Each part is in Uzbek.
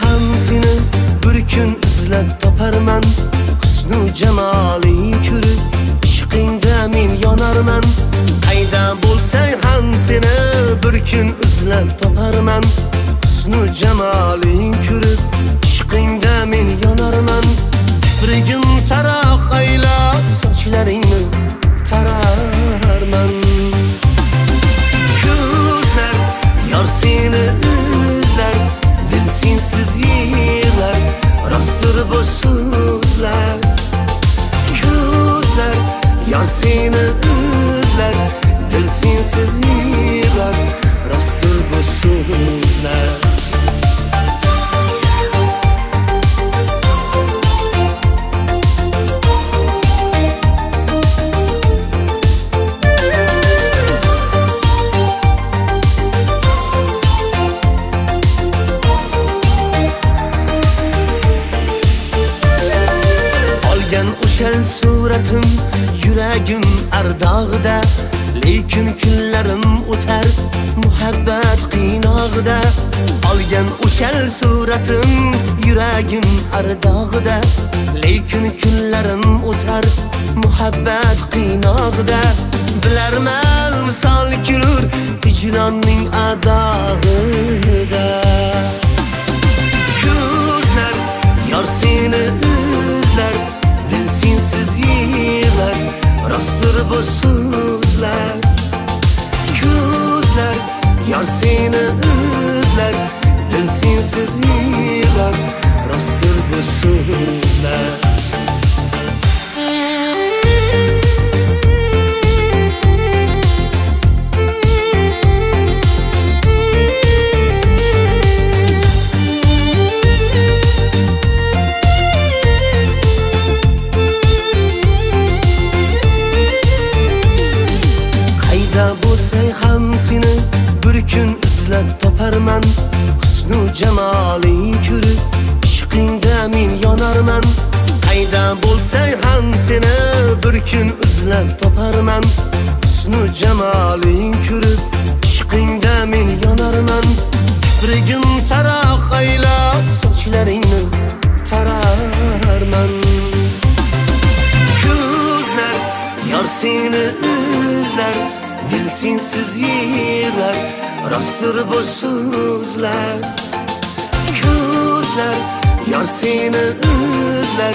ham seni bir kun izlab toparman. Husnu jamoling ko'rib ishqingda men yonarman. Qayda bo'lsang ham seni bir kun izlab toparman. Husnu jamoling ko'rib rostdir o'shal suratim yuragim ardog'ida lekin kunlarim o'tar muhabbat qiynog'ida olgan o'shal suratim yuragim ardog'ida lekin kunlarim o'tar muhabbat qiynog'ida bilarman misol kulur hijronning adog'i rostdir qayda bo'lsang ham seni bir kun izlab toparman. Husnu jamoling ko'rib ishqingda men yonarman. Qayda bo'lsang ham seni bir kun izlab toparman. Husnu jamoling ko'rib ishqingda men yonarman. Kiprigim dil sensiz yillar rostdir bu so'zlar. Ko'zlar yor seni izlar.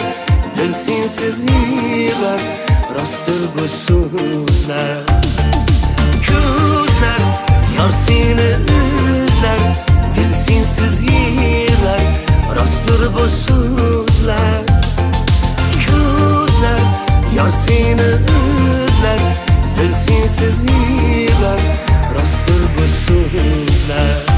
Dil sensiz yillar rostdir bu so'zlar. susuzlar